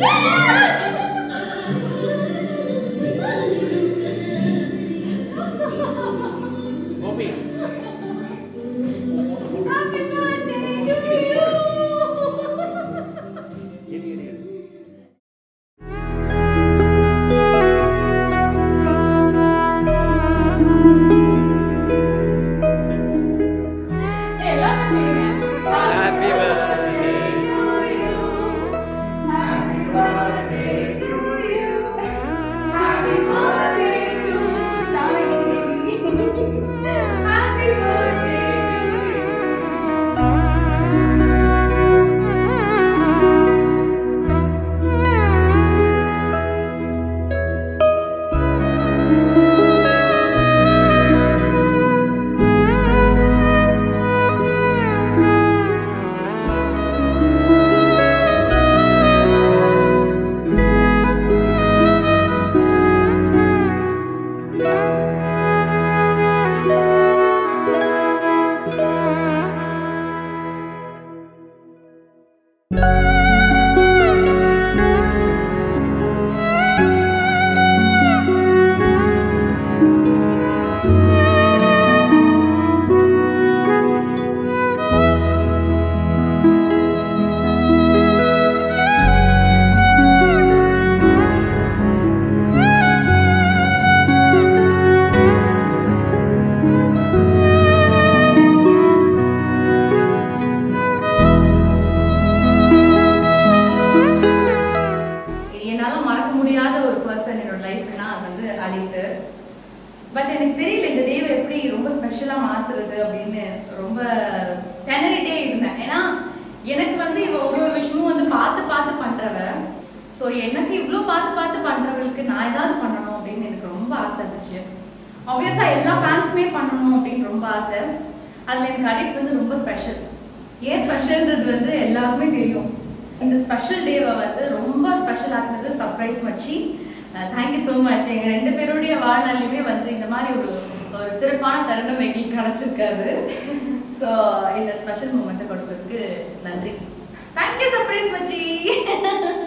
Não! Amen. பாடிட்டு but எனக்கு தெரியல இந்த டேவை எப்படி ரொம்ப ஸ்பெஷலாக மாத்துறது அப்படின்னு ரொம்ப திணறிட்டே இருந்தேன். ஏன்னா எனக்கு வந்து இவ ஒரு ஒரு விஷயமும் வந்து பார்த்து பார்த்து பண்றவ ஸோ எனக்கு இவ்வளோ பார்த்து பார்த்து பண்றவங்களுக்கு நான் ஏதாவது பண்ணணும் அப்படின்னு எனக்கு ரொம்ப ஆசை இருந்துச்சு. ஆப்வியஸா எல்லா ஃபேன்ஸுமே பண்ணணும் அப்படின்னு ரொம்ப ஆசை. அதுல எனக்கு அடிக்ட் வந்து ரொம்ப ஸ்பெஷல் ஏன் ஸ்பெஷல்ன்றது வந்து எல்லாருக்குமே தெரியும். இந்த ஸ்பெஷல் டேவை வந்து ரொம்ப ஸ்பெஷல் ஆக்குனது சர்ப்ரைஸ் வச்சு தேங்க்யூ ஸோ மச் எங்கள் ரெண்டு பேருடைய வாழ்நாளிலுமே வந்து இந்த மாதிரி ஒரு ஒரு சிறப்பான தருணம் எங்களுக்கு கிடச்சிருக்காது. ஸோ இந்த ஸ்பெஷல் மூமெண்ட்டை கொடுத்ததுக்கு நன்றி. தேங்க்யூ சர்ப்ரைஸ் மச்சி.